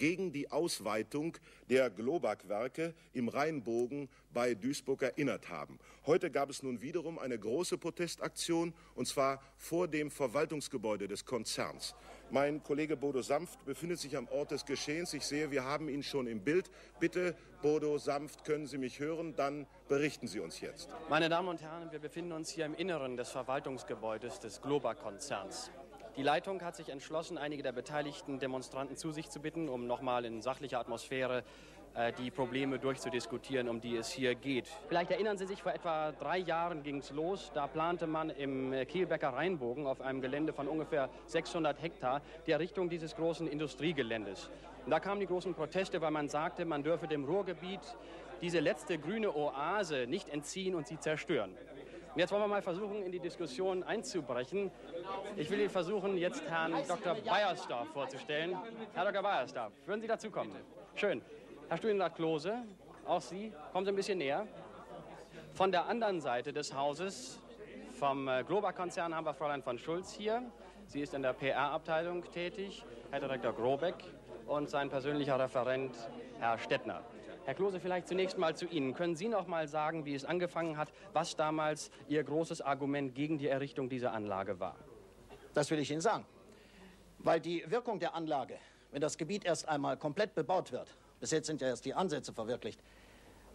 gegen die Ausweitung der Globak-Werke im Rheinbogen bei Duisburg erinnert haben. Heute gab es nun wiederum eine große Protestaktion, und zwar vor dem Verwaltungsgebäude des Konzerns. Mein Kollege Bodo Sanft befindet sich am Ort des Geschehens. Ich sehe, wir haben ihn schon im Bild. Bitte, Bodo Sanft, können Sie mich hören? Dann berichten Sie uns jetzt. Meine Damen und Herren, wir befinden uns hier im Inneren des Verwaltungsgebäudes des Globak-Konzerns. Die Leitung hat sich entschlossen, einige der beteiligten Demonstranten zu sich zu bitten, um nochmal in sachlicher Atmosphäre äh, die Probleme durchzudiskutieren, um die es hier geht. Vielleicht erinnern Sie sich, vor etwa drei Jahren ging es los. Da plante man im Kielbecker Rheinbogen auf einem Gelände von ungefähr 600 Hektar die Errichtung dieses großen Industriegeländes. Und da kamen die großen Proteste, weil man sagte, man dürfe dem Ruhrgebiet diese letzte grüne Oase nicht entziehen und sie zerstören. Und jetzt wollen wir mal versuchen, in die Diskussion einzubrechen. Ich will Ihnen versuchen, jetzt Herrn Dr. Beiersdorf vorzustellen. Herr Dr. Beiersdorf, würden Sie dazukommen? Schön. Herr Studienrat Klose, auch Sie, kommen Sie ein bisschen näher. Von der anderen Seite des Hauses, vom äh, Globa-Konzern, haben wir Fräulein von Schulz hier. Sie ist in der PR-Abteilung tätig. Herr Direktor Grobeck und sein persönlicher Referent, Herr Stettner. Herr Klose, vielleicht zunächst mal zu Ihnen. Können Sie noch mal sagen, wie es angefangen hat, was damals Ihr großes Argument gegen die Errichtung dieser Anlage war? Das will ich Ihnen sagen. Weil die Wirkung der Anlage, wenn das Gebiet erst einmal komplett bebaut wird, bis jetzt sind ja erst die Ansätze verwirklicht,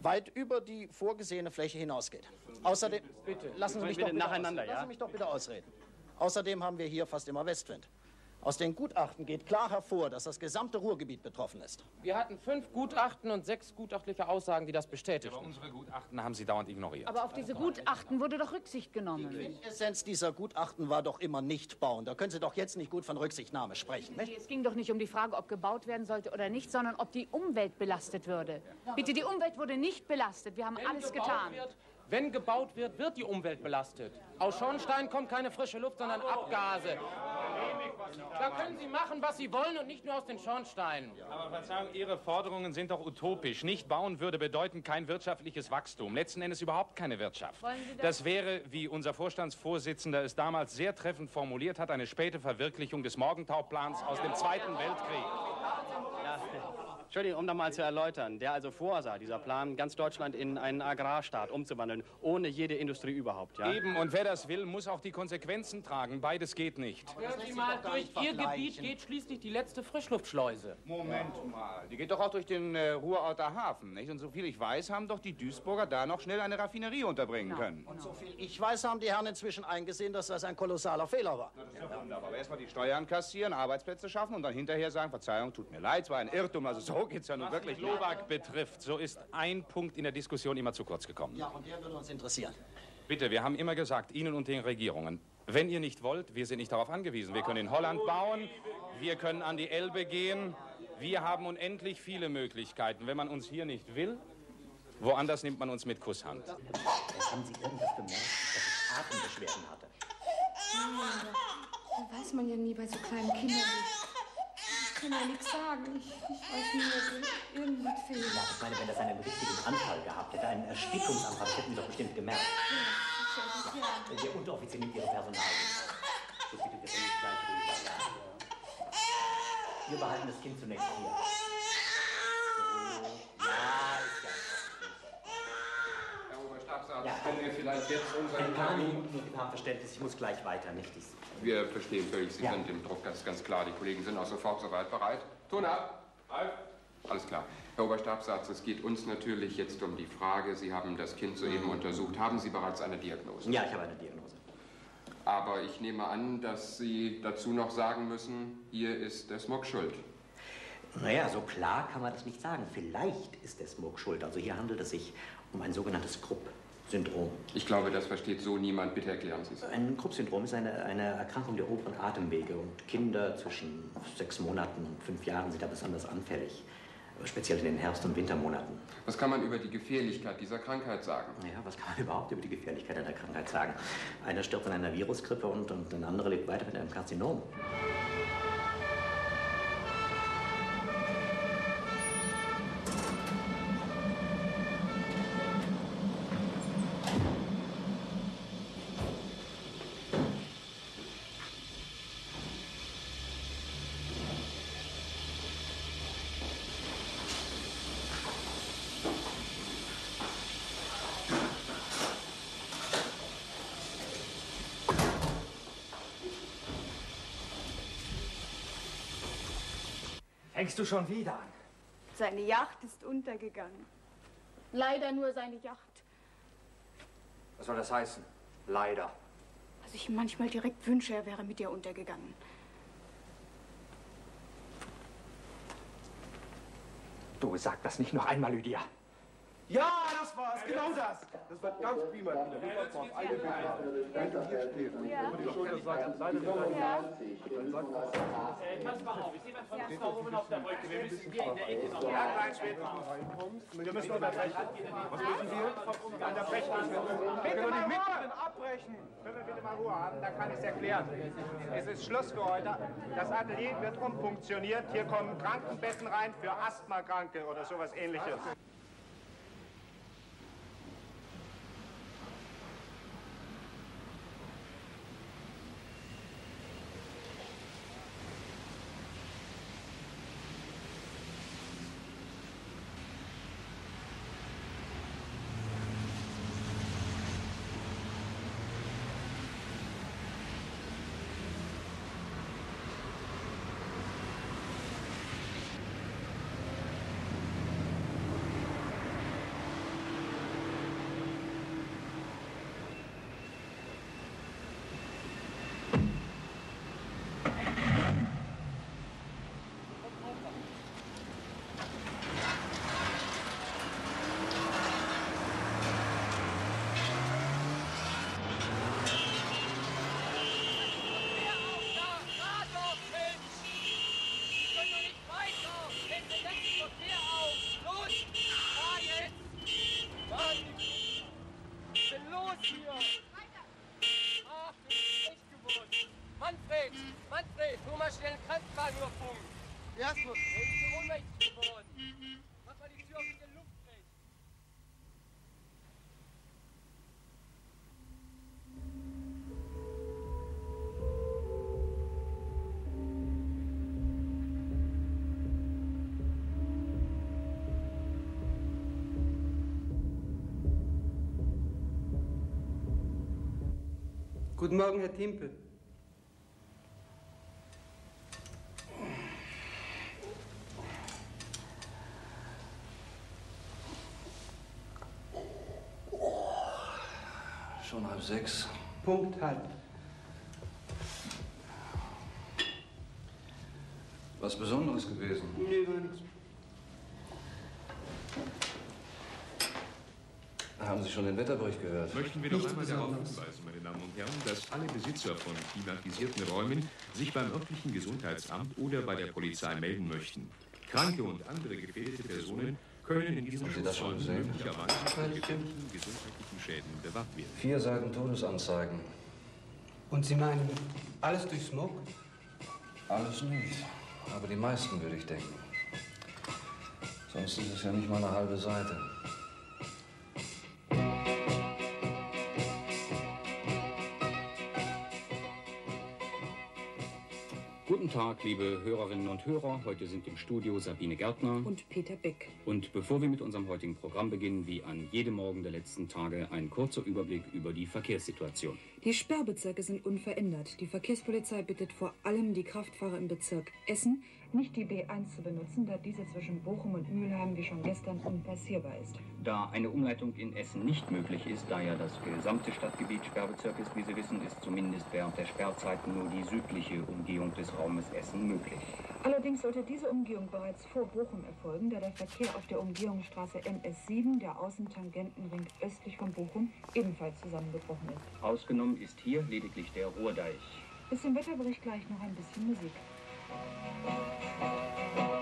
weit über die vorgesehene Fläche hinausgeht. Außerdem, Bitte, lassen Sie mich, bitte doch bitte, nacheinander, aus, ja? lassen Sie mich doch bitte ausreden. Außerdem haben wir hier fast immer Westwind. Aus den Gutachten geht klar hervor, dass das gesamte Ruhrgebiet betroffen ist. Wir hatten fünf Gutachten und sechs gutachtliche Aussagen, die das bestätigen. Aber unsere Gutachten haben Sie dauernd ignoriert. Aber auf diese Gutachten wurde doch Rücksicht genommen. Essenz dieser Gutachten war doch immer nicht bauen. Da können Sie doch jetzt nicht gut von Rücksichtnahme sprechen. Nicht? Es ging doch nicht um die Frage, ob gebaut werden sollte oder nicht, sondern ob die Umwelt belastet würde. Bitte, die Umwelt wurde nicht belastet. Wir haben Wenn alles getan. Wird, wenn gebaut wird, wird die Umwelt belastet. Aus Schornstein kommt keine frische Luft, sondern Abgase. Da können Sie machen, was Sie wollen und nicht nur aus den Schornsteinen. Aber Verzeihung, Ihre Forderungen sind doch utopisch. Nicht bauen würde bedeuten kein wirtschaftliches Wachstum. Letzten Endes überhaupt keine Wirtschaft. Das wäre, wie unser Vorstandsvorsitzender es damals sehr treffend formuliert hat, eine späte Verwirklichung des Morgentau-Plans aus dem Zweiten Weltkrieg. Entschuldigung, um noch mal zu erläutern, der also vorsah, dieser Plan, ganz Deutschland in einen Agrarstaat umzuwandeln, ohne jede Industrie überhaupt, ja? Eben, und wer das will, muss auch die Konsequenzen tragen. Beides geht nicht. Hören Sie mal, durch Ihr Gebiet geht schließlich die letzte Frischluftschleuse. Moment mal, die geht doch auch durch den äh, Ruhrorter Hafen, nicht? Und soviel ich weiß, haben doch die Duisburger da noch schnell eine Raffinerie unterbringen können. Und soviel ich weiß, haben die Herren inzwischen eingesehen, dass das ein kolossaler Fehler war. Aber erstmal die Steuern kassieren, Arbeitsplätze schaffen und dann hinterher sagen, Verzeihung, tut mir leid, es war ein Irrtum. Also so geht's ja nun Was wirklich. die Globak betrifft, so ist ein Punkt in der Diskussion immer zu kurz gekommen. Ja, und der würde uns interessieren. Bitte, wir haben immer gesagt, Ihnen und den Regierungen, wenn ihr nicht wollt, wir sind nicht darauf angewiesen. Wir können in Holland bauen, wir können an die Elbe gehen, wir haben unendlich viele Möglichkeiten. Wenn man uns hier nicht will, woanders nimmt man uns mit Kusshand. Haben Sie irgendwas bemerkt, dass ich Atembeschwerden hatte? Da weiß man ja nie bei so kleinen Kindern. Ich kann ja nichts sagen. Ich, ich weiß nur, dass irgendwas fehlt. Ja, ich meine, wenn das einen richtigen Anfall gehabt hätte, einen Erstickungsanfall, das hätten Sie doch bestimmt gemerkt. Ja. Der Unteroffizier nimmt Ihre Personalien. So bitte wir sind gleich rüber. Ja. Wir behalten das Kind zunächst hier. So. Ja, ist ja. Herr Oberstabsarzt, Ja. können wir vielleicht jetzt Ein paar Minuten nur, wir haben Verständnis, ich muss gleich weiter, nicht? Ich, Wir verstehen völlig, Sie Ja. sind im Druck, das ist ganz klar. Die Kollegen sind auch sofort soweit bereit. Ton ab! Halt! Alles klar. Herr Oberstabsarzt, es geht uns natürlich jetzt um die Frage, Sie haben das Kind soeben untersucht. Haben Sie bereits eine Diagnose? ja, ich habe eine Diagnose. Aber ich nehme an, dass Sie dazu noch sagen müssen, hier ist der Smog schuld. Naja, so klar kann man das nicht sagen. Vielleicht ist der Smog schuld. Also hier handelt es sich um ein sogenanntes Krupp-Syndrom. Ich glaube, das versteht so niemand. Bitte erklären Sie es. Ein Krupp-Syndrom ist eine, eine Erkrankung der oberen Atemwege und Kinder zwischen sechs Monaten und fünf Jahren sind da besonders anfällig, speziell in den Herbst- und Wintermonaten. Was kann man über die Gefährlichkeit dieser Krankheit sagen? Naja, was kann man überhaupt über die Gefährlichkeit einer Krankheit sagen? Einer stirbt an einer Virusgrippe und, und ein anderer lebt weiter mit einem Karzinom. Fängst du schon wieder an? Seine Yacht ist untergegangen. Leider nur seine Yacht. Was soll das heißen? Leider. Was ich manchmal direkt wünsche, er wäre mit ihr untergegangen. Du sag das nicht noch einmal, Lydia. Das war's, genau das. Das wird ganz prima. Eine Bitte. Hier stehen. Über die Schulterseite, Seite Ja. Pass mal auf, ich sehe mal von uns da oben auf der Brücke. Wir müssen hier in der Ecke noch. Ja, Kleinschmidt. Wir müssen unterbrechen. Was müssen wir? Unterbrechen. Bitte mal Ruhe! abbrechen! Können wir bitte mal Ruhe haben? Dann kann ich es erklären. Es ist Schluss für heute. Das Atelier wird umfunktioniert. Hier kommen Krankenbetten rein für Asthmakranke oder sowas ähnliches. Manfred! Tu mal schnell einen Krankenwagen überfunken! Ja, gut. Er ist ohnmächtig geworden. Mach mal die Tür auf mit der Luft. Guten Morgen, Herr Timpel. Schon halb sechs. Punkt halb. Was Besonderes gewesen. Nee, war nichts. Haben Sie schon den Wetterbericht gehört? Möchten wir doch einmal darauf hinweisen, meine Damen und Herren, dass alle Besitzer von klimatisierten Räumen sich beim örtlichen Gesundheitsamt oder bei der Polizei melden möchten. Kranke und andere gefährdete Personen können in diesen Haben Sie das schon Schutzräumen gesehen? möglicherweise gefährlichen gesundheitlichen Schäden bewahrt werden. Vier Seiten Todesanzeigen. Und Sie meinen, alles durch Smog? Alles nicht. Aber die meisten, würde ich denken. Sonst ist es ja nicht mal eine halbe Seite. Tag, liebe Hörerinnen und Hörer. Heute sind im Studio Sabine Gärtner. Und Peter Beck. Und bevor wir mit unserem heutigen Programm beginnen, wie an jedem Morgen der letzten Tage, ein kurzer Überblick über die Verkehrssituation. Die Sperrbezirke sind unverändert. Die Verkehrspolizei bittet vor allem die Kraftfahrer im Bezirk Essen, nicht die B1 zu benutzen, da diese zwischen Bochum und Mülheim wie schon gestern unpassierbar ist. Da eine Umleitung in Essen nicht möglich ist, da ja das gesamte Stadtgebiet Sperrbezirk ist, wie Sie wissen, ist zumindest während der Sperrzeiten nur die südliche Umgehung des Raumes Essen möglich. Allerdings sollte diese Umgehung bereits vor Bochum erfolgen, da der Verkehr auf der Umgehungsstraße MS7, der Außentangentenring östlich von Bochum, ebenfalls zusammengebrochen ist. Ausgenommen ist hier lediglich der Ruhrdeich. Bis zum Wetterbericht gleich noch ein bisschen Musik. Musik Thank you.